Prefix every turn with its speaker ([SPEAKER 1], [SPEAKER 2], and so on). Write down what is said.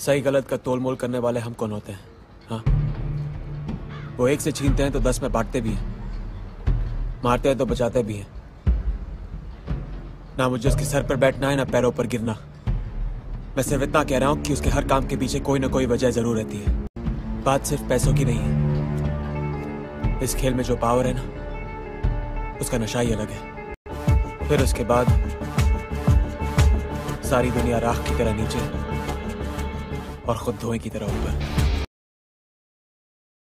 [SPEAKER 1] सही गलत का तोल मोल करने वाले हम कौन होते हैं? हाँ? वो एक से छीनते हैं तो दस में बांटते भी हैं। मारते हैं तो बचाते भी हैं। ना मुझे उसके सर पर बैठना है, ना पैरों पर गिरना। मैं सिर्फ़ इतना कह रहा हूँ कि उसके हर काम के पीछे कोई ना कोई वजह ज़रूर रहती है। बात सिर्फ़ पैसों की नहीं है। इस खेल में जो पावर है ना, उसका नशा ही अलग है। फिर उसके बाद सारी दुनिया राख की तरह नीचे और खुद धोए की तरह ऊपर।